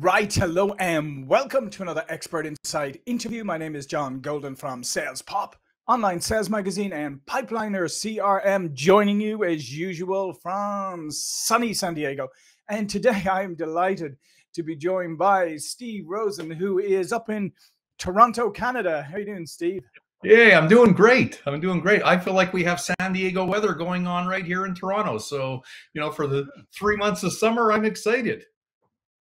right, hello, and welcome to another Expert Insight interview. My name is John Golden from Sales Pop, online sales magazine, and Pipeliner CRM, joining you as usual from sunny San Diego. And today I am delighted to be joined by Steve Rosen, who is up in Toronto, Canada. How are you doing, Steve? Yeah, I'm doing great. I'm doing great. I feel like we have San Diego weather going on right here in Toronto. So, you know, for the hmm. three months of summer, I'm excited.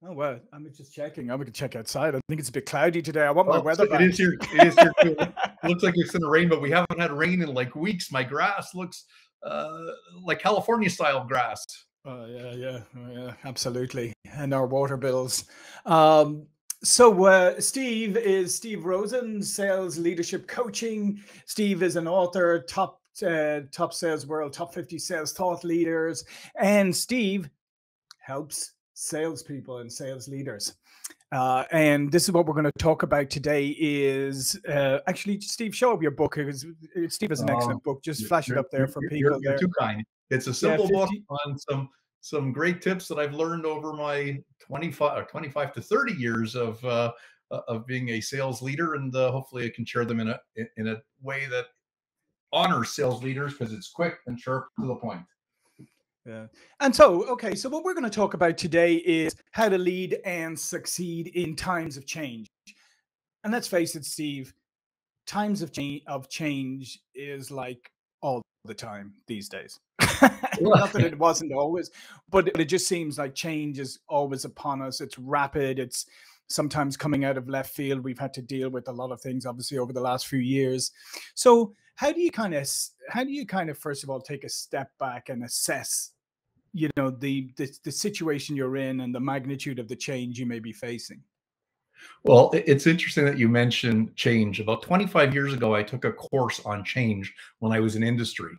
Oh well, I'm just checking. I'm gonna check outside. I think it's a bit cloudy today. I want my weather. So it is here. It is here too. looks like it's gonna rain, but we haven't had rain in like weeks. My grass looks uh, like California style grass. Oh yeah, yeah, oh, yeah, absolutely. And our water bills. Um, so uh, Steve is Steve Rosen, sales leadership coaching. Steve is an author, top uh, top sales world, top 50 sales thought leaders, and Steve helps salespeople and sales leaders. Uh, and this is what we're going to talk about today is uh, actually steve show up your book because steve has an excellent oh, book. Just flash it up there for people you're, you're too kind. It's a simple yeah, book on some some great tips that i've learned over my 25 25 to 30 years of uh, of being a sales leader and uh, hopefully i can share them in a in a way that honors sales leaders because it's quick and sharp to the point yeah. And so, okay, so what we're going to talk about today is how to lead and succeed in times of change. And let's face it, Steve, times of change of change is like all the time these days. Not that it wasn't always, but it just seems like change is always upon us. It's rapid. It's sometimes coming out of left field. We've had to deal with a lot of things, obviously, over the last few years. So, how do you kind of, how do you kind of, first of all, take a step back and assess you know the, the the situation you're in and the magnitude of the change you may be facing. Well it's interesting that you mentioned change. About 25 years ago i took a course on change when i was in industry.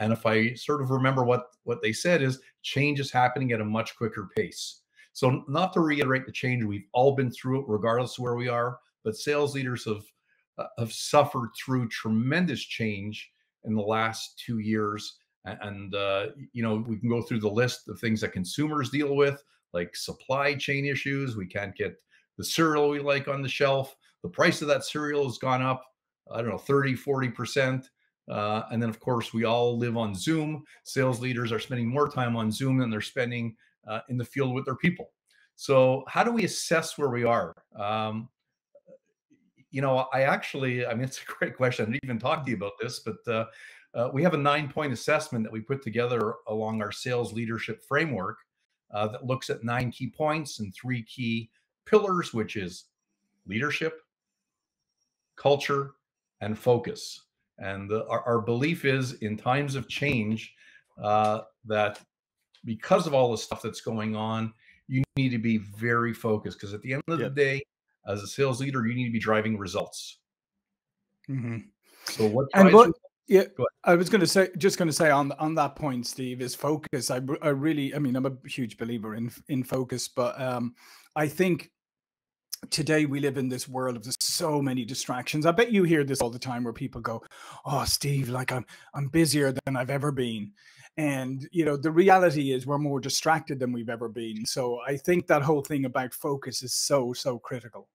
And if i sort of remember what what they said is change is happening at a much quicker pace. So not to reiterate the change we've all been through it regardless of where we are but sales leaders have uh, have suffered through tremendous change in the last two years and uh, you know we can go through the list of things that consumers deal with like supply chain issues we can't get the cereal we like on the shelf the price of that cereal has gone up i don't know 30 40 percent uh, and then of course we all live on zoom sales leaders are spending more time on zoom than they're spending uh, in the field with their people. So how do we assess where we are? Um, you know i actually i mean it's a great question i didn't even talk to you about this but uh, uh, we have a nine point assessment that we put together along our sales leadership framework uh, that looks at nine key points and three key pillars, which is leadership, culture, and focus. And the, our, our, belief is in times of change uh, that because of all the stuff that's going on, you need to be very focused because at the end of yep. the day, as a sales leader, you need to be driving results. Mm-hmm. So what and what, yeah, I was going to say, just going to say on on that point, Steve, is focus. I, I really, I mean, I'm a huge believer in in focus, but um, I think today we live in this world of so many distractions. I bet you hear this all the time, where people go, "Oh, Steve, like I'm I'm busier than I've ever been," and you know, the reality is we're more distracted than we've ever been. So I think that whole thing about focus is so so critical.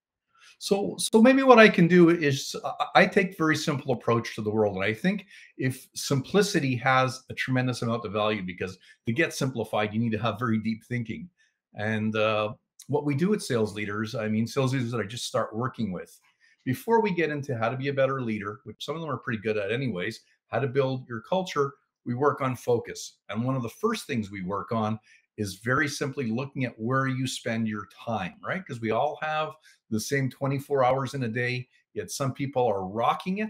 So, so maybe what I can do is I take very simple approach to the world, and I think if simplicity has a tremendous amount of value, because to get simplified, you need to have very deep thinking. And uh, what we do with sales leaders, I mean, sales leaders that I just start working with, before we get into how to be a better leader, which some of them are pretty good at, anyways, how to build your culture, we work on focus. And one of the first things we work on is very simply looking at where you spend your time, right? Because we all have the same 24 hours in a day, yet some people are rocking it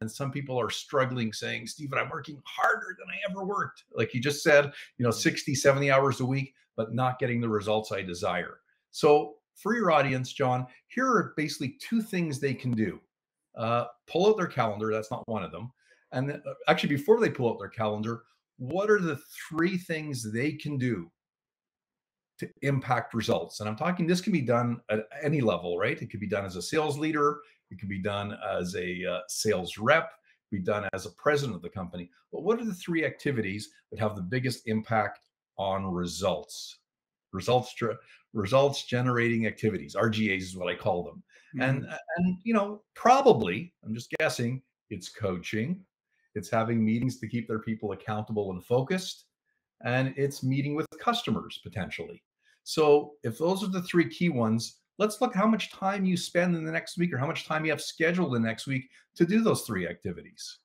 and some people are struggling saying, Stephen, I'm working harder than I ever worked. Like you just said, you know, 60, 70 hours a week, but not getting the results I desire. So for your audience, John, here are basically two things they can do. Uh, pull out their calendar. That's not one of them. And then, uh, actually, before they pull out their calendar, what are the three things they can do to impact results. And I'm talking this can be done at any level, right? It could be done as a sales leader, it could be done as a uh, sales rep, be done as a president of the company. But what are the three activities that have the biggest impact on results? results results generating activities rgas is what i call them mm-hmm. and and you know probably i'm just guessing it's coaching it's having meetings to keep their people accountable and focused and it's meeting with customers potentially so if those are the three key ones let's look how much time you spend in the next week or how much time you have scheduled the next week to do those three activities.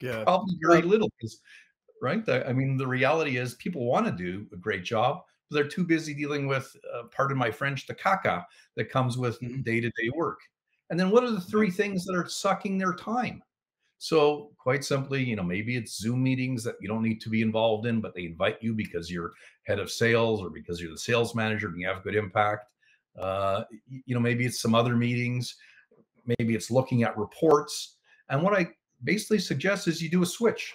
Yeah. Probably very little because right i mean the reality is people want to do a great job but they're too busy dealing with uh, pardon my french the caca that comes with mm-hmm. day-to-day work. And then what are the three things that are sucking their time so quite simply you know maybe it's zoom meetings that you don't need to be involved in but they invite you because you're head of sales or because you're the sales manager and you have good impact uh, you know maybe it's some other meetings maybe it's looking at reports and what i basically suggest is you do a switch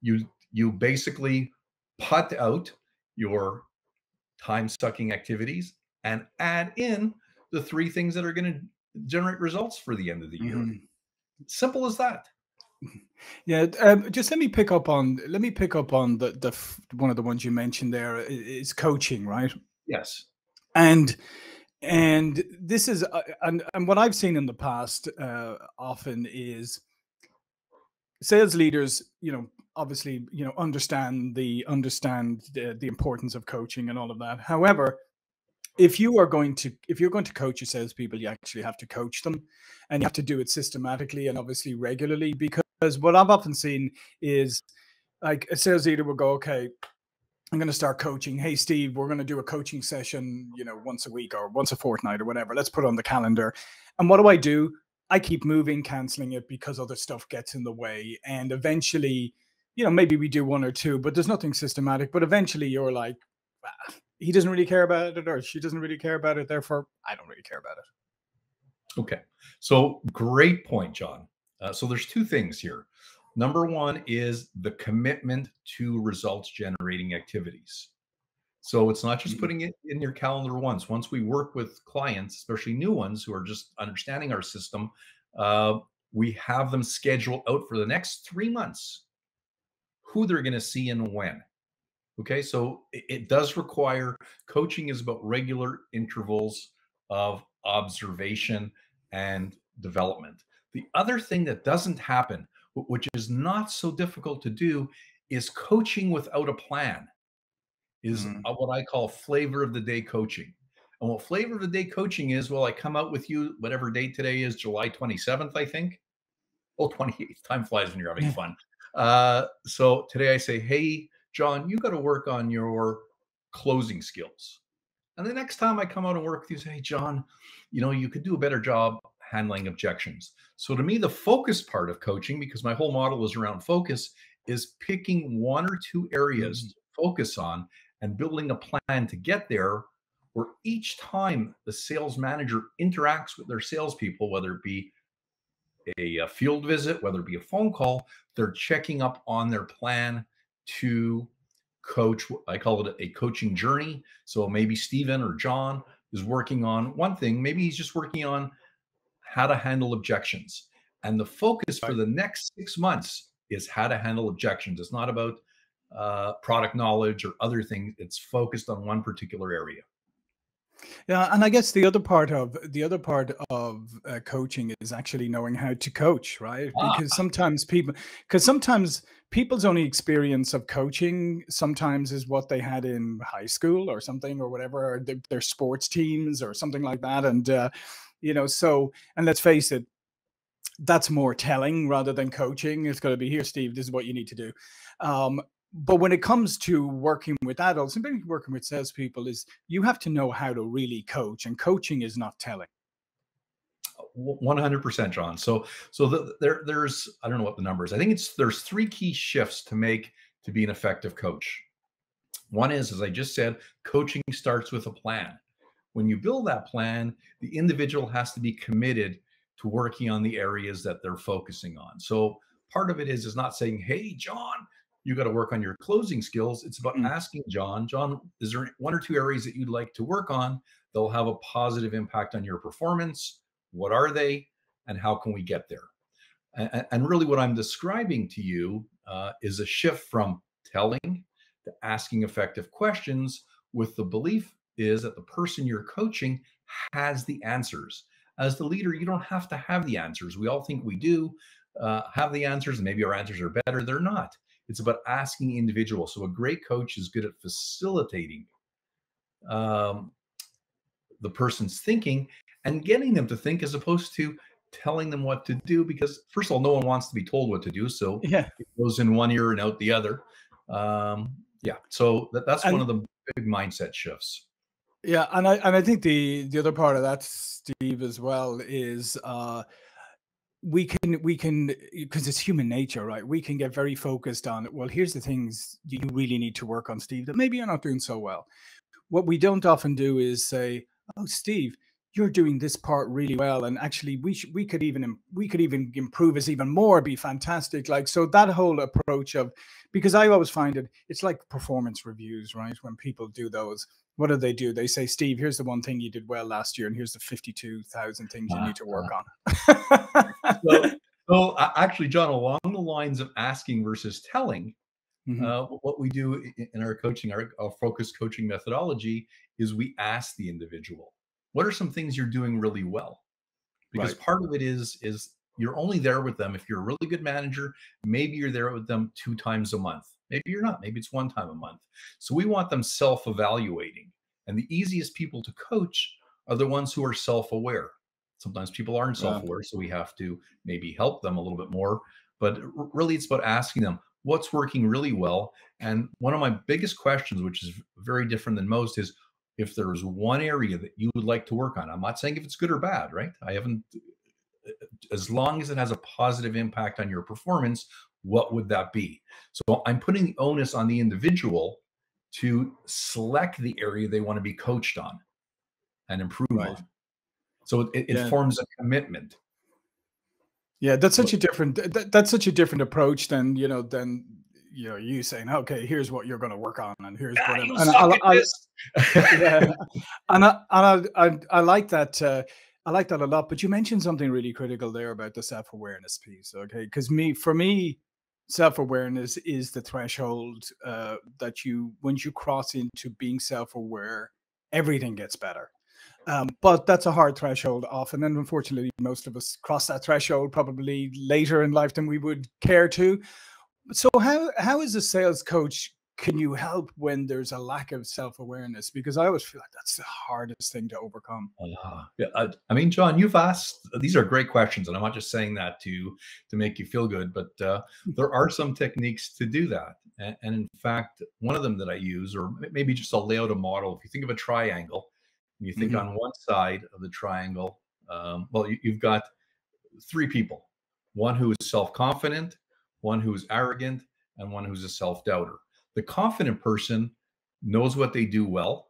you you basically put out your time sucking activities and add in the three things that are going to generate results for the end of the year. Mm-hmm. Simple as that. Yeah, um, just let me pick up on let me pick up on the the one of the ones you mentioned there is coaching, right? Yes. And and this is uh, and and what I've seen in the past uh, often is sales leaders, you know, obviously, you know, understand the understand the, the importance of coaching and all of that. However, if you are going to if you're going to coach your salespeople, you actually have to coach them, and you have to do it systematically and obviously regularly. Because what I've often seen is like a sales leader will go, okay, I'm going to start coaching. Hey, Steve, we're going to do a coaching session, you know, once a week or once a fortnight or whatever. Let's put on the calendar. And what do I do? I keep moving, canceling it because other stuff gets in the way. And eventually, you know, maybe we do one or two, but there's nothing systematic. But eventually you're like, ah, he doesn't really care about it or she doesn't really care about it. Therefore, I don't really care about it. Okay. So great point, John. Uh, so there's two things here. Number one is the commitment to results generating activities. So it's not just mm-hmm. putting it in your calendar once. Once we work with clients, especially new ones who are just understanding our system, uh, we have them schedule out for the next three months who they're going to see and when. Okay, so it, it does require coaching is about regular intervals of observation and development. The other thing that doesn't happen, which is not so difficult to do, is coaching without a plan is mm. what I call flavor of the day coaching. And what flavor of the day coaching is, well, I come out with you, whatever date today is, July 27th, I think. Oh, 28th. Time flies when you're having fun. Uh, so today I say, hey, John, you got to work on your closing skills. And the next time I come out and work with you, say, hey, John, you know, you could do a better job handling objections. So to me, the focus part of coaching, because my whole model is around focus, is picking one or two areas mm-hmm. to focus on and building a plan to get there where each time the sales manager interacts with their salespeople, whether it be a, a, field visit, whether it be a phone call, they're checking up on their plan to coach. I call it a coaching journey. So maybe Stephen or John is working on one thing, maybe he's just working on how to handle objections. And the focus for the next six months is how to handle objections. It's not about uh, product knowledge or other things. It's focused on one particular area. Yeah, and I guess the other part of the other part of uh, coaching is actually knowing how to coach, right? Ah. Because sometimes people, because sometimes people's only experience of coaching sometimes is what they had in high school or something or whatever, or their, their sports teams or something like that, and uh, you know, so and let's face it, that's more telling rather than coaching. It's going to be here, Steve. This is what you need to do. Um, but when it comes to working with adults and maybe working with salespeople, is you have to know how to really coach, and coaching is not telling. Uh, one hundred percent, John. So, so the, there, there's I don't know what the number is. I think it's there's three key shifts to make to be an effective coach. One is, as I just said, coaching starts with a plan. When you build that plan, the individual has to be committed to working on the areas that they're focusing on. So part of it is is not saying, "Hey, John, you got to work on your closing skills. It's about mm. asking John, John, is there one or two areas that you'd like to work on? that'll have a positive impact on your performance. What are they? And how can we get there? And, and really, what I'm describing to you uh, is a shift from telling to asking effective questions with the belief is that the person you're coaching has the answers. As the leader, you don't have to have the answers. We all think we do uh, have the answers, and maybe our answers are better. They're not. It's about asking the individual. So a great coach is good at facilitating um, the person's thinking and getting them to think as opposed to telling them what to do because first of all no one wants to be told what to do so yeah it goes in one ear and out the other um yeah so that, that's and, one of the big mindset shifts yeah and i and i think the the other part of that steve as well is uh we can we can eh, because it's human nature right? We can get very focused on well here's the things you really need to work on steve that maybe you're not doing so well. What we don't often do is say oh steve you're doing this part really well and actually we sh- we could even we could even improve us even more be fantastic like so that whole approach of because i always find it it's like performance reviews right? When people do those what do they do? They say steve here's the one thing you did well last year and here's the 52000 things you need to work on. So, so actually john along the lines of asking versus telling Mm-hmm. Uh, what we do in our coaching, our, our focused coaching methodology, is we ask the individual what are some things you're doing really well? Because right. part of it is is you're only there with them if you're a really good manager maybe you're there with them two times a month maybe you're not maybe it's one time a month. So we want them self-evaluating and the easiest people to coach are the ones who are self-aware. Sometimes people aren't self-aware so we have to maybe help them a little bit more but really it's about asking them what's working really well? And one of my biggest questions which is very different than most is if there's one area that you would like to work on, I'm not saying if it's good or bad, right? I haven't, uh, uh, as long as it has a positive impact on your performance, what would that be? So I'm putting the onus on the individual to select the area they want to be coached on and improve right. on. So it, it yeah. forms a commitment. Yeah, that's such a different that, that's such a different approach than you know than you know you saying okay here's what you're going to work on and here's ah, what and I, I, yeah. and I, and I, I, I like that uh, I like that a lot but you mentioned something really critical there about the self-awareness piece okay? Because me for me self-awareness is the threshold uh, that you once you cross into being self-aware everything gets better. Um, but that's a hard threshold often and unfortunately most of us cross that threshold probably later in life than we would care to so how how is a sales coach can you help when there's a lack of self-awareness because i always feel like that's the hardest thing to overcome uh, yeah, I, I, mean john you've asked these are great questions and i'm not just saying that to to make you feel good but uh, hmm. there are some techniques to do that and, and, in fact one of them that i use or maybe just i'll lay out a model if you think of a triangle and you think mm-hmm. on one side of the triangle um, well you, you've got three people one who is self-confident one who's arrogant, and one who's a self doubter. The confident person knows what they do well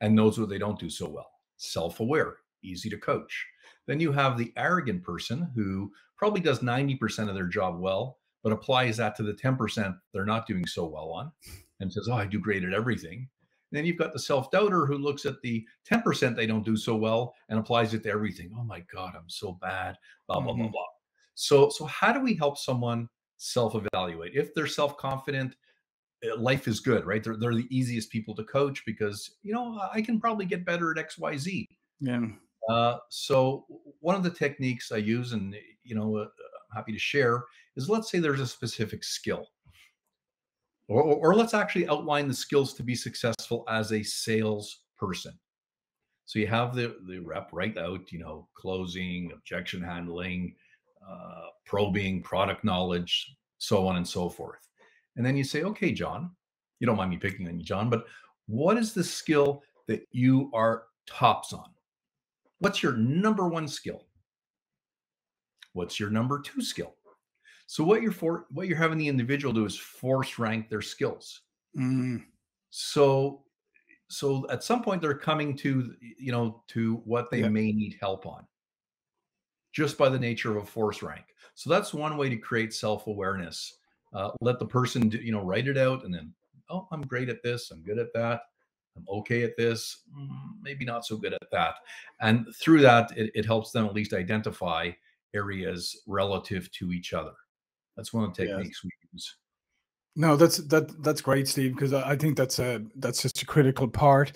and knows what they don't do so well, self aware, easy to coach. Then you have the arrogant person who probably does 90% of their job well, but applies that to the 10% they're not doing so well on and says, Oh, I do great at everything. And then you've got the self doubter who looks at the 10% they don't do so well and applies it to everything. Oh my God, I'm so bad, blah, blah, mm-hmm. blah, blah. So, so how do we help someone self-evaluate? If they're self-confident, eh, life is good, right? They're, they're the easiest people to coach because you know I can probably get better at X, Y, Z. Yeah. Uh, so one of the techniques I use, and you know, uh, I'm happy to share, is let's say there's a specific skill, or, or, let's actually outline the skills to be successful as a sales person. So you have the the rep write out, you know, closing, objection handling, uh, probing, product knowledge, so on and so forth. And then you say, okay, John, you don't mind me picking on you, John, but what is the skill that you are tops on? What's your number one skill? What's your number two skill? So what you're for what you're having the individual do is force rank their skills. Mm. So so at some point they're coming to you know to what they yeah. may need help on just by the nature of a force rank. So that's one way to create self-awareness. Uh, let the person, do, you know, write it out, and then, oh, I'm great at this. I'm good at that. I'm okay at this. Mm, maybe not so good at that. And through that, it, it helps them at least identify areas relative to each other. That's one of the techniques yes. we use. No, that's that that's great, Steve, because I think that's a that's just a critical part.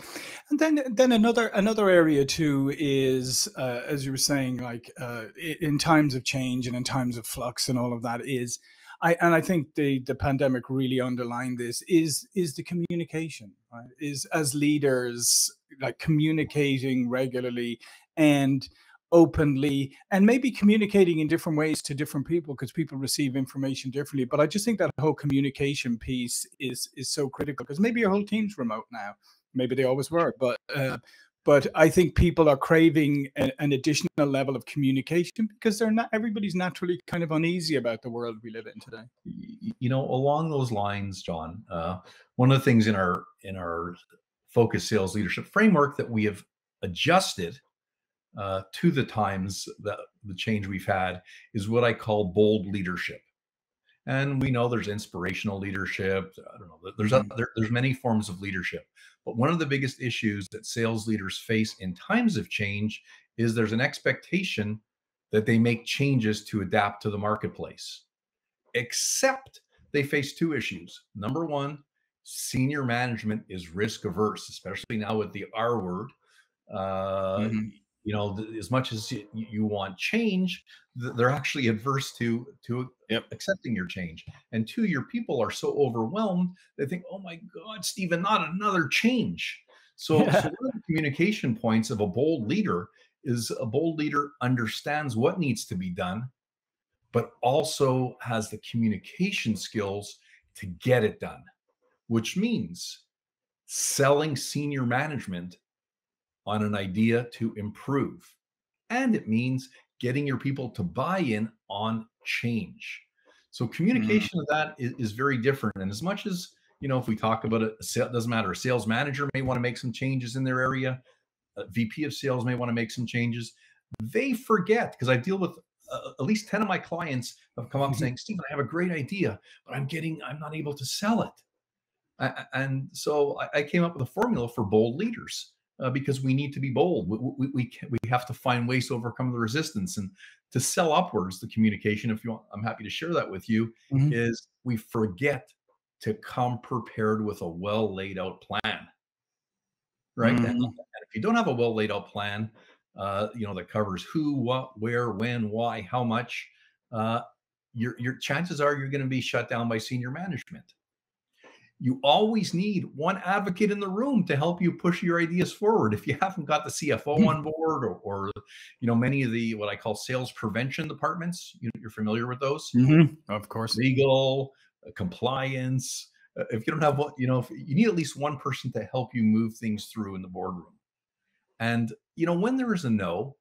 And then then another another area too is uh, as you were saying, like uh, in times of change and in times of flux and all of that is, I and I think the the pandemic really underlined this is is the communication, right? Is as leaders like communicating regularly and openly and maybe communicating in different ways to different people because people receive information differently but i just think that whole communication piece is is so critical because maybe your whole team's remote now. Maybe they always were but uh, but i think people are craving a, an additional level of communication because they're not everybody's naturally kind of uneasy about the world we live in today. You know along those lines john uh, one of the things in our in our focus sales leadership framework that we have adjusted uh, to the times that the change we've had is what I call bold leadership. And we know there's inspirational leadership. I don't know. There's a, mm-hmm. there, there's many forms of leadership, but one of the biggest issues that sales leaders face in times of change is there's an expectation that they make changes to adapt to the marketplace. Except they face two issues. Number one, senior management is risk averse, especially now with the R word. Uh, mm-hmm you know as much as you want change they're actually adverse to to yep. accepting your change and two your people are so overwhelmed they think oh my god stephen not another change so, yeah. so one of the communication points of a bold leader is a bold leader understands what needs to be done but also has the communication skills to get it done which means selling senior management on an idea to improve. And it means getting your people to buy in on change. So mm-hmm. communication mm. of that is, is, very different. And as much as, you know, if we talk about it, it doesn't matter. A sales manager may want to make some changes in their area. A VP of sales may want to make some changes. They forget because I deal with uh, at least 10 of my clients have come up mm-hmm. saying, Stephen, I have a great idea, but I'm getting, I'm not able to sell it. I, and so I, I came up with a formula for bold leaders uh, because we need to be bold. We, we, we, we have to find ways to overcome the resistance and to sell upwards the communication. If you want, I'm happy to share that with you. Mm-hmm. Is we forget to come prepared with a well laid out plan, right? Mm-hmm. And, and, if you don't have a well laid out plan, uh, you know that covers who, what, where, when, why, how much, uh, your your chances are you're going to be shut down by senior management you always need one advocate in the room to help you push your ideas forward. If you haven't got the cfo hmm. on board or, or you know many of the what i call sales prevention departments you, are familiar with those? Mm-hmm. of course. Legal uh, compliance uh, if you don't have what you know you need at least one person to help you move things through in the boardroom. And you know when there is a no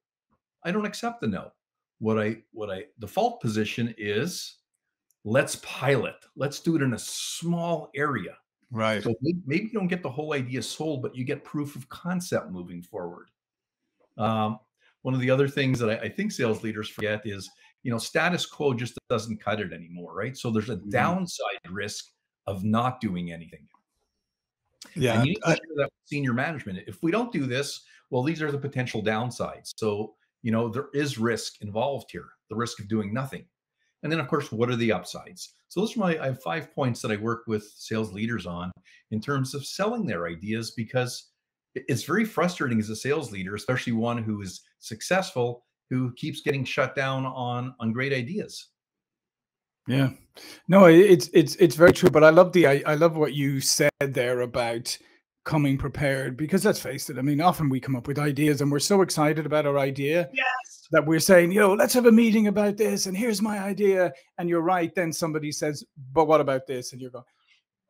i don't accept the no. What i what i default position is let's pilot. Let's do it in a small area. Right. So maybe you don't get the whole idea sold, but you get proof of concept moving forward. Um, one of the other things that I, I, think sales leaders forget is, you know, status quo just doesn't cut it anymore, right? So there's a mm-hmm. downside risk of not doing anything. Yeah. And you need to share that senior management. If we don't do this, well, these are the potential downsides. So, you know, there is risk involved here, the risk of doing nothing. And then, of course, what are the upsides? So those are my I have five points that I work with sales leaders on in terms of selling their ideas because it's very frustrating as a sales leader, especially one who is successful, who keeps getting shut down on on great ideas. Yeah, no, it's it's it's very true. But I love the I, I love what you said there about coming prepared because let's face it. I mean, often we come up with ideas and we're so excited about our idea. Yes that we're saying, you know, let's have a meeting about this, and here's my idea. And you're right. Then somebody says, but what about this? And you're going,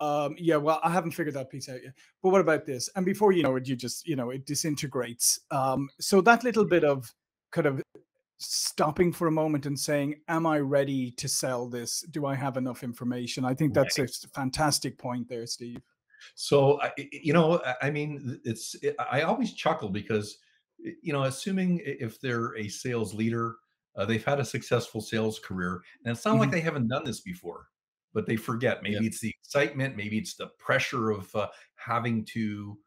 um, yeah, well, I haven't figured that piece out yet. But what about this? And before you know it, you just, you know, it disintegrates. Um, so that little bit of kind of stopping for a moment and saying, Am I ready to sell this? Do I have enough information? I think that's right. a fantastic point there, Steve. So, you know, I mean, it's, I always chuckle because you know, assuming if they're a sales leader, uh, they've had a successful sales career, and it's not mm-hmm. like they haven't done this before, but they forget. Maybe it's the excitement, maybe it's the pressure of uh, having to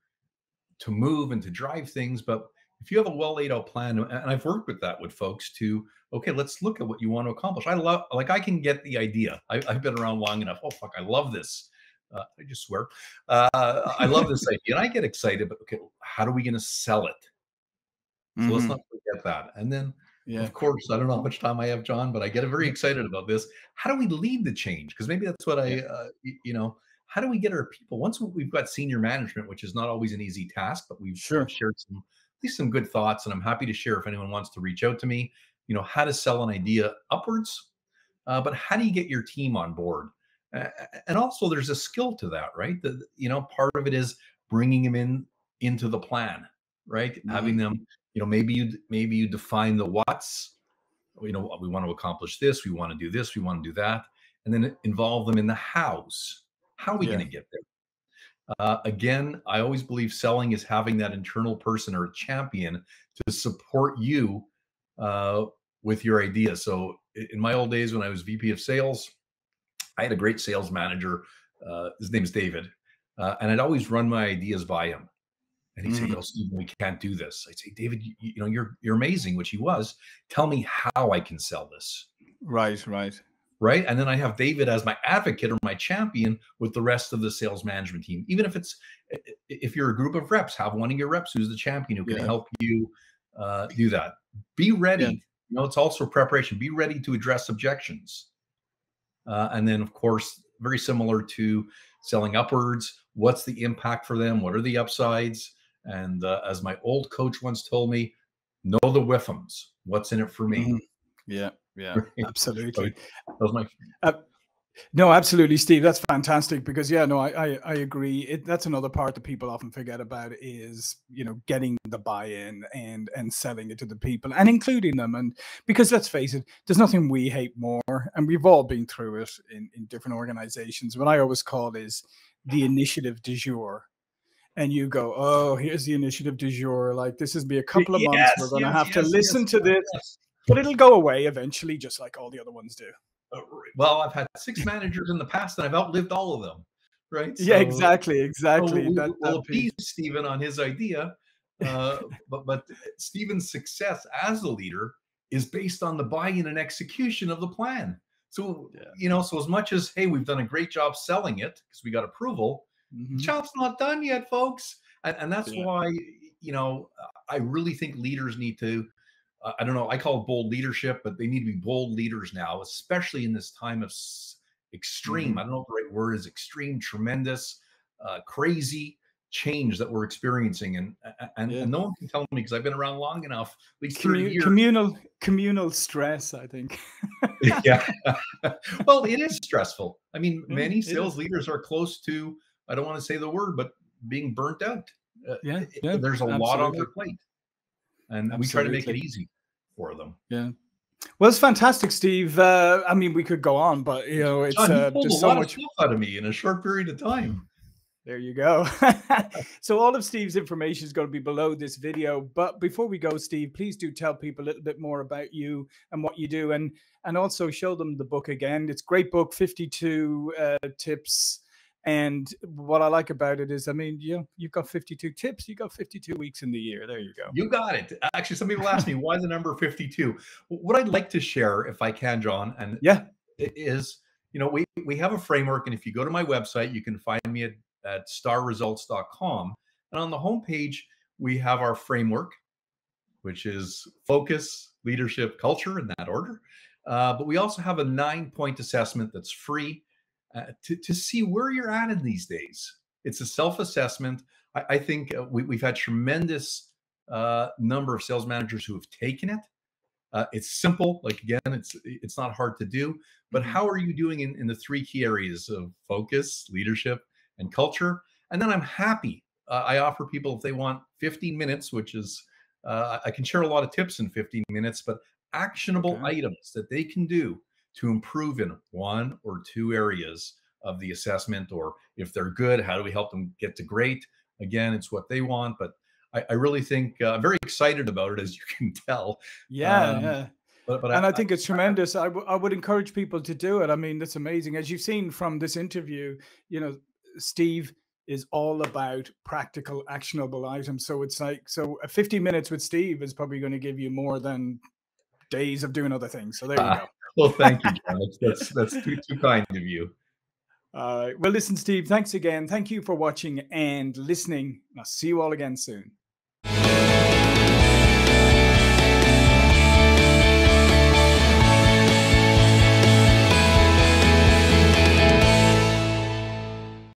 to move and to drive things. But if you have a well laid out plan, and I've worked with that with folks to okay, let's look at what you want to accomplish. I love, like, I can get the idea. I, have been around long enough. Oh, fuck, I love this. Uh, I just swear. Uh, I love this idea. And I get excited, but okay, how are we going to sell it? So mm-hmm. let's not forget that. And then, yeah. of course, I don't know how much time I have, John, but I get very excited about this. How do we lead the change? Because maybe that's what I, uh, you know, how do we get our people once we've got senior management, which is not always an easy task, but we've sure. shared some at least some good thoughts, and I'm happy to share if anyone wants to reach out to me. You know, how to sell an idea upwards, uh, but how do you get your team on board? Uh, and also, there's a skill to that, right? The, you know, part of it is bringing them in into the plan, right? Mm-hmm. Having them, you know, maybe you maybe you define the what's. You know, we want to accomplish this, we want to do this, we want to do that, and then involve them in the hows. How are we yeah. going to get there? Uh, again, I always believe selling is having that internal person or champion to support you uh, with your idea. So, in my old days when I was VP of sales, I had a great sales manager. Uh, his name's David, uh, and I'd always run my ideas by him. And he'd mm-hmm. say, "Oh, Stephen, we can't do this." I'd say, "David, you, you know, you're you're amazing," which he was. Tell me how I can sell this. Right, right right? And then I have David as my advocate or my champion with the rest of the sales management team. Even if it's if you're a group of reps, have one of your reps who's the champion who can yeah. help you uh, do that. Be ready. Yeah. You know, it's also preparation. Be ready to address objections. Uh, and then, of course, very similar to selling upwards. What's the impact for them? What are the upsides? And uh, as my old coach once told me, know the whiffums. What's in it for me? Mm-hmm. Yeah. Yeah, absolutely. that was my. Uh, no, absolutely, Steve. That's fantastic because yeah, no, I I, I agree. It, that's another part that people often forget about is you know getting the buy-in and and selling it to the people and including them. And because let's face it, there's nothing we hate more, and we've all been through it in in different organizations. What I always call is the initiative du jour and you go, oh, here's the initiative du jour. Like this is be a couple of yes, months. We're going to yes, have yes, to listen to this but it'll go away eventually, just like all the other ones do. Uh, well, I've had six managers in the past, and I've outlived all of them. Right? So, yeah, exactly, exactly. So that, we'll appease Stephen on his idea, uh, but but Stephen's success as a leader is based on the buy-in and execution of the plan. So yeah. you know, so as much as hey, we've done a great job selling it because we got approval, mm-hmm. job's not done yet, folks, and, and that's yeah. why you know I really think leaders need to uh, I don't know, I call it bold leadership, but they need to be bold leaders now, especially in this time of extreme, mm-hmm. I don't know if the right word is extreme, tremendous, uh, crazy change that we're experiencing. And and, yeah. and no one can tell me because I've been around long enough, at least 30 years. Communal communal stress, I think. yeah. well, it is stressful. I mean, many sales leaders are close to, I don't want to say the word, but being burnt out. Uh, yeah, yeah, there's a absolutely. lot on their plate and Absolutely. we try to make it easy for them. Yeah. Well, it's fantastic, Steve. Uh, I mean, we could go on, but you know, it's John, uh, just so much out of me in a short period of time. There you go. so all of Steve's information is going to be below this video. But before we go, Steve, please do tell people a little bit more about you and what you do, and and also show them the book again. It's great book, 52 uh, tips and what I like about it is, I mean, you you've got 52 tips, you got 52 weeks in the year. There you go. You got it. Actually, some people ask me why the number 52. What I'd like to share, if I can, John, and yeah, is you know we we have a framework, and if you go to my website, you can find me at, at starresults.com, and on the homepage we have our framework, which is focus, leadership, culture in that order. Uh, but we also have a nine point assessment that's free uh, to, to see where you're at in these days. It's a self assessment. I, I, think uh, we, have had tremendous uh, number of sales managers who have taken it. Uh, it's simple. Like again, it's it's not hard to do. But mm-hmm. how are you doing in, in the three key areas of focus, leadership, and culture? And then I'm happy. Uh, I offer people if they want 15 minutes, which is uh, I can share a lot of tips in 15 minutes, but actionable okay. items that they can do to improve in one or two areas of the assessment or if they're good how do we help them get to great again it's what they want but i, I really think uh, i'm very excited about it as you can tell yeah um, yeah but, but and I, I think it's tremendous. I, I would encourage people to do it. I mean, that's amazing. As you've seen from this interview, you know, Steve is all about practical, actionable items. So it's like, so 50 minutes with Steve is probably going to give you more than days of doing other things. So there you Uh, go. Well, thank you. That's that's, that's too, too kind of you. Uh, well, listen, Steve, thanks again. Thank you for watching and listening. I'll see you all again soon.